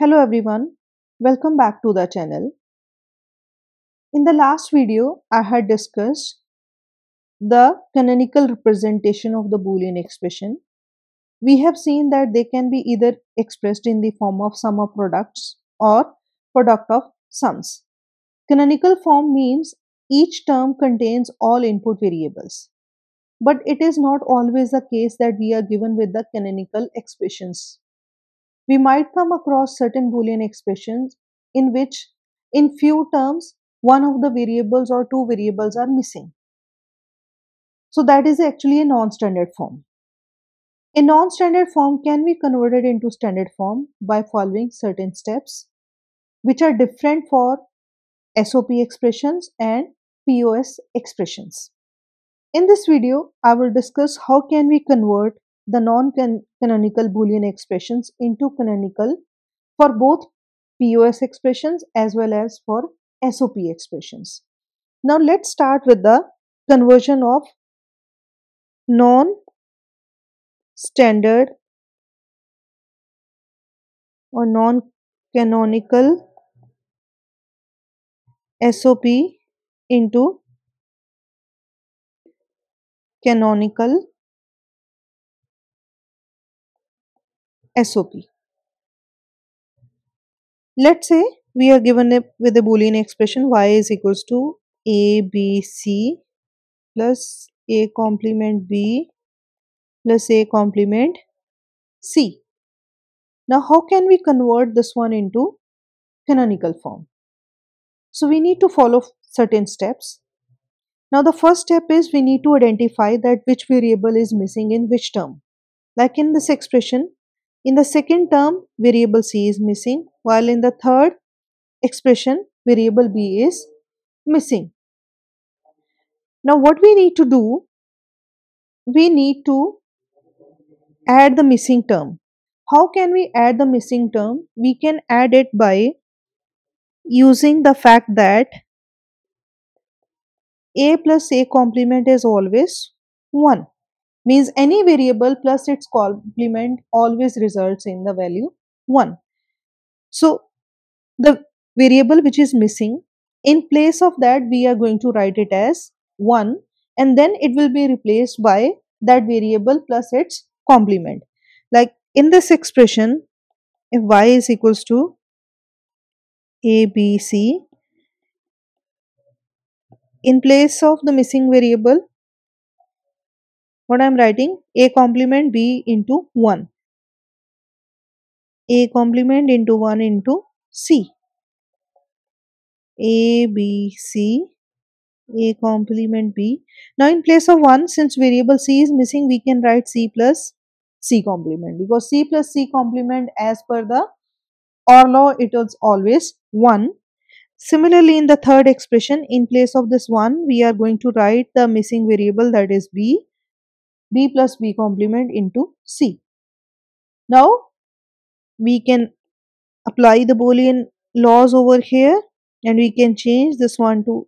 Hello everyone, welcome back to the channel. In the last video, I had discussed the canonical representation of the Boolean expression. We have seen that they can be either expressed in the form of sum of products or product of sums. Canonical form means each term contains all input variables. But it is not always the case that we are given with the canonical expressions we might come across certain boolean expressions in which in few terms one of the variables or two variables are missing. So that is actually a non-standard form. A non-standard form can be converted into standard form by following certain steps which are different for SOP expressions and POS expressions. In this video, I will discuss how can we convert the non-canonical Boolean expressions into canonical for both POS expressions as well as for SOP expressions. Now let's start with the conversion of non-standard or non-canonical SOP into canonical SOP. Let's say we are given a, with a boolean expression y is equals to a b c plus a complement b plus a complement c. Now how can we convert this one into canonical form? So we need to follow certain steps. Now the first step is we need to identify that which variable is missing in which term. Like in this expression, in the second term, variable c is missing, while in the third expression, variable b is missing. Now, what we need to do, we need to add the missing term. How can we add the missing term? We can add it by using the fact that a plus a complement is always 1 means any variable plus its complement always results in the value 1. So the variable which is missing in place of that we are going to write it as 1 and then it will be replaced by that variable plus its complement. Like in this expression if y is equals to a b c in place of the missing variable what I am writing? A complement b into 1 a complement into 1 into c. A b c. A complement b. Now in place of 1 since variable c is missing we can write c plus c complement. Because c plus c complement as per the OR law it is always 1 Similarly, in the third expression, in place of this 1, we are going to write the missing variable that is b b plus b complement into c. Now we can apply the Boolean laws over here and we can change this one to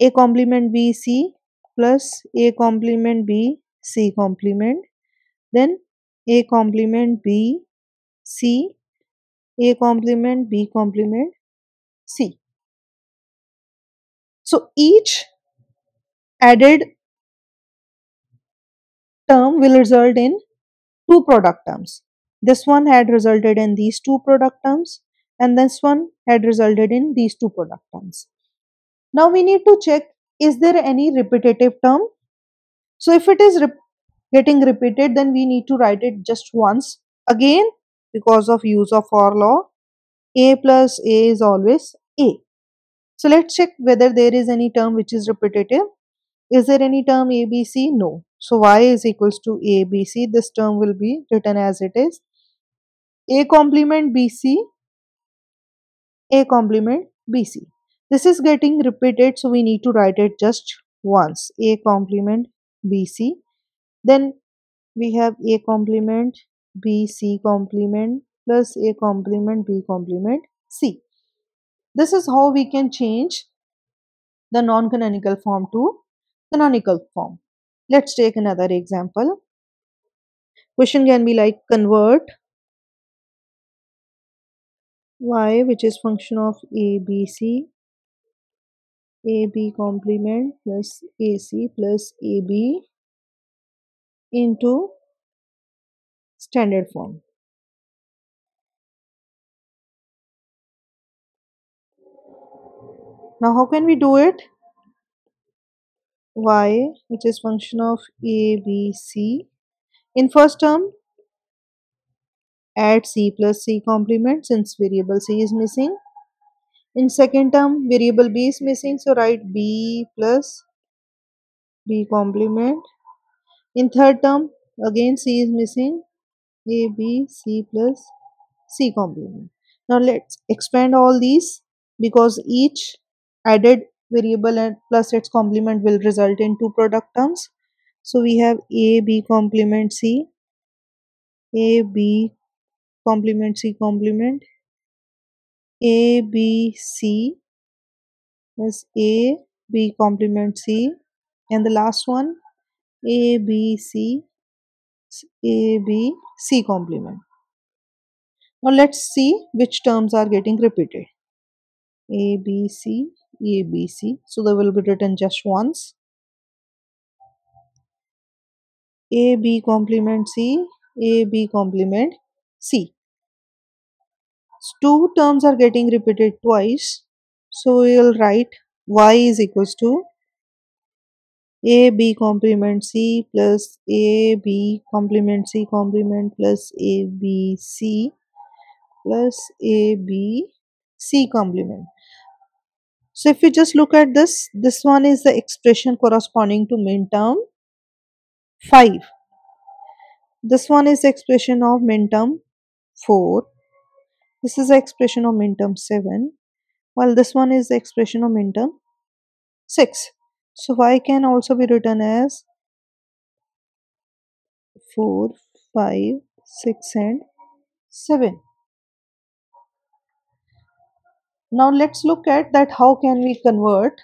a complement b c plus a complement b c complement then a complement b c a complement b complement c. So each added term will result in two product terms. This one had resulted in these two product terms and this one had resulted in these two product terms. Now we need to check is there any repetitive term? So if it is getting repeated then we need to write it just once again because of use of OR law a plus a is always a. So let's check whether there is any term which is repetitive. Is there any term ABC? No. So y is equals to ABC. This term will be written as it is. A complement BC, A complement BC. This is getting repeated so we need to write it just once. A complement BC. Then we have A complement BC complement plus A complement B complement C. This is how we can change the non-canonical form to canonical form. Let's take another example. Question can be like convert y which is function of ABC AB complement plus AC plus AB into standard form. Now how can we do it? Y which is function of ABC in first term add c plus c complement since variable c is missing. In second term variable b is missing so write b plus b complement. In third term again c is missing a b c plus c complement. Now let's expand all these because each added variable and plus its complement will result in two product terms. So we have a b complement c. A b complement c complement. A b c. Is a b complement c. And the last one a b c. A b c complement. Now let's see which terms are getting repeated. A b c a b c. So they will be written just once. A b complement c a b complement c. So two terms are getting repeated twice. So we will write y is equals to a b complement c plus a b complement c complement plus a b c plus a b c complement so if we just look at this this one is the expression corresponding to min term 5 this one is the expression of min term 4 this is the expression of min term 7 while this one is the expression of min term 6 so y can also be written as 4 5 6 and 7 now let's look at that how can we convert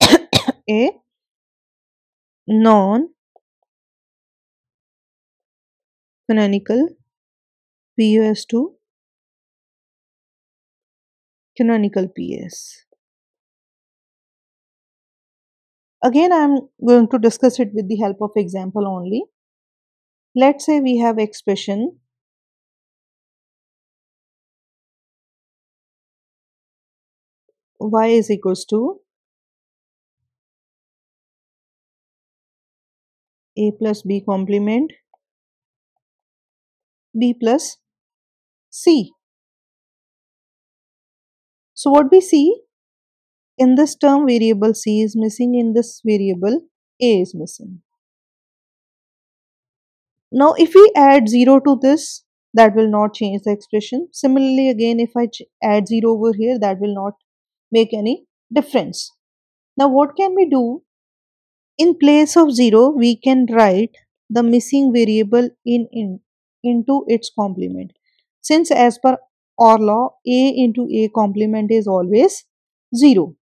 a non canonical POS to canonical POS. Again, I am going to discuss it with the help of example only. Let's say we have expression y is equals to a plus b complement b plus c. So what we see in this term variable c is missing in this variable a is missing. Now if we add 0 to this that will not change the expression. Similarly again if I add 0 over here that will not make any difference. Now what can we do? In place of 0 we can write the missing variable in, in into its complement. Since as per OR law, A into A complement is always 0.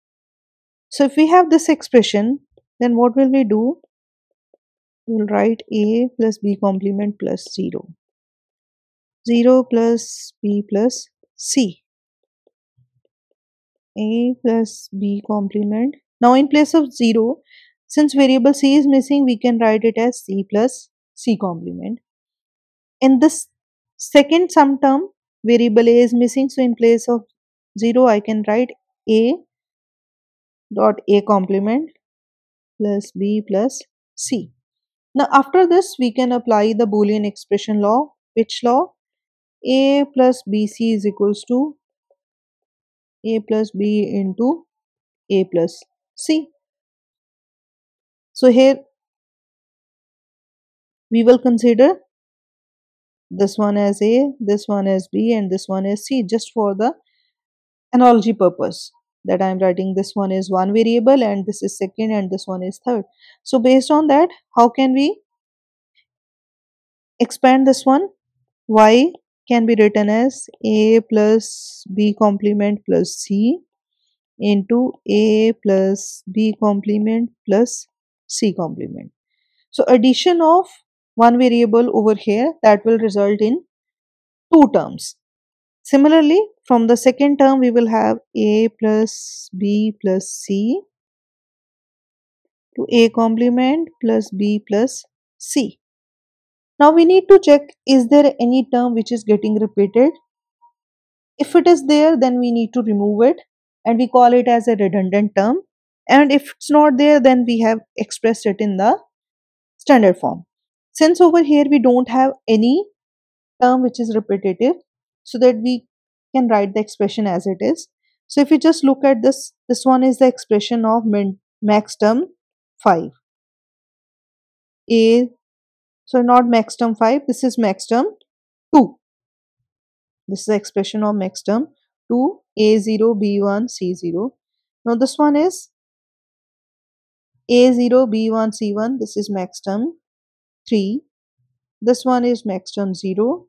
So if we have this expression, then what will we do? We will write A plus B complement plus 0. 0 plus B plus C. A plus B complement. Now in place of 0, since variable C is missing, we can write it as C plus C complement in this second sum term variable a is missing so in place of 0 I can write a dot a complement plus b plus c. Now after this we can apply the boolean expression law which law a plus bc is equals to a plus b into a plus c. So here we will consider this one as A, this one as B and this one as C just for the analogy purpose that I am writing this one is one variable and this is second and this one is third. So based on that how can we expand this one? Y can be written as A plus B complement plus C into A plus B complement plus C complement. So addition of one variable over here that will result in two terms. Similarly, from the second term, we will have a plus b plus c to a complement plus b plus c. Now we need to check is there any term which is getting repeated. If it is there, then we need to remove it and we call it as a redundant term. And if it's not there, then we have expressed it in the standard form. Since over here we don't have any term which is repetitive, so that we can write the expression as it is. So if you just look at this, this one is the expression of min max term 5. A, so not max term 5, this is max term 2. This is the expression of max term 2, A0, B1, C0. Now this one is A0, B1, C1, this is max term 3. This one is max term 0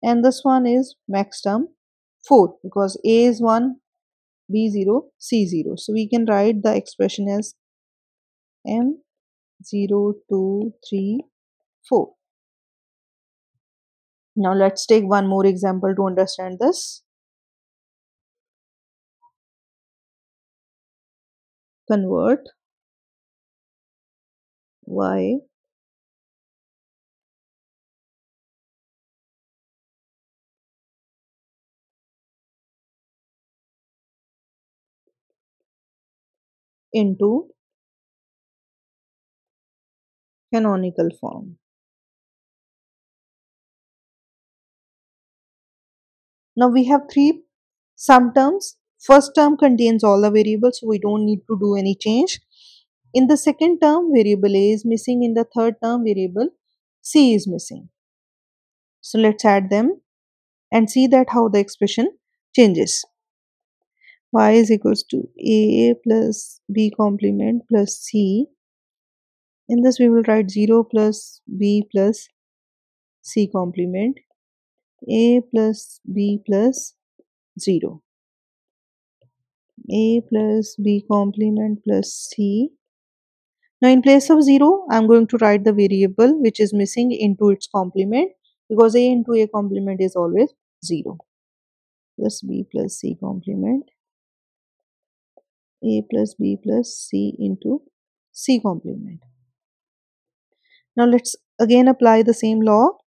and this one is max term 4 because a is 1 b0 c0 so we can write the expression as m 0 2 3 4 now let's take one more example to understand this convert y into canonical form. Now we have three sum terms. First term contains all the variables, so we don't need to do any change. In the second term, variable A is missing. In the third term, variable C is missing. So let's add them and see that how the expression changes y is equals to a plus b complement plus c. In this we will write 0 plus b plus c complement a plus b plus 0 a plus b complement plus c now in place of 0 i'm going to write the variable which is missing into its complement because a into a complement is always 0 plus b plus c complement a plus b plus c into c complement. Now let's again apply the same law.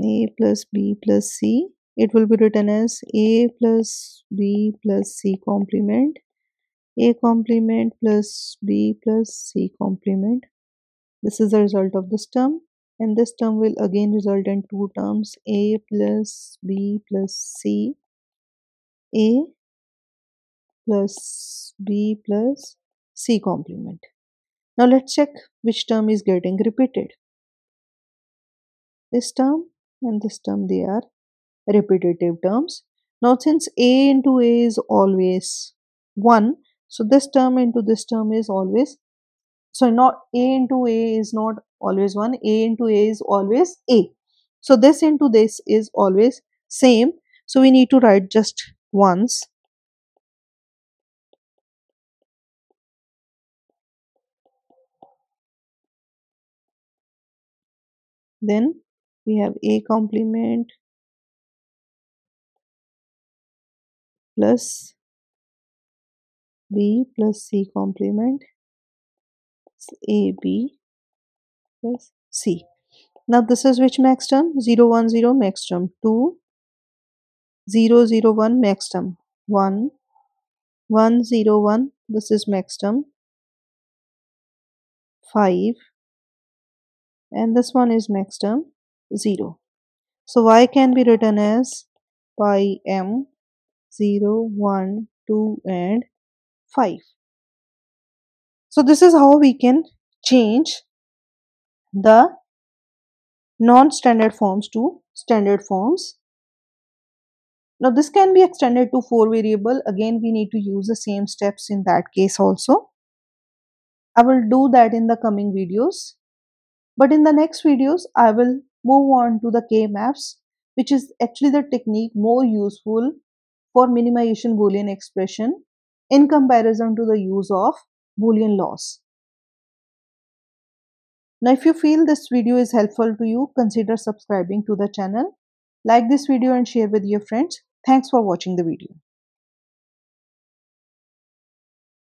A plus b plus c. It will be written as a plus b plus c complement. a complement plus b plus c complement. This is the result of this term and this term will again result in two terms a plus b plus c a plus b plus c complement. Now let's check which term is getting repeated. This term and this term they are repetitive terms. Now since a into a is always 1, so this term into this term is always, so not a into a is not always 1, a into a is always a. So this into this is always same. So we need to write just once Then we have A complement plus B plus C complement AB plus C. Now this is which max term? 0, 1, 0 max term. 2, 0, 0, 1 max term. 1, 1, 0, 1 this is max term. 5, and this one is max term 0. So y can be written as pi m 0, 1, 2 and 5. So this is how we can change the non-standard forms to standard forms. Now this can be extended to 4 variable. Again we need to use the same steps in that case also. I will do that in the coming videos. But in the next videos, I will move on to the K-maps, which is actually the technique more useful for minimization Boolean expression in comparison to the use of Boolean laws. Now if you feel this video is helpful to you, consider subscribing to the channel. Like this video and share with your friends. Thanks for watching the video.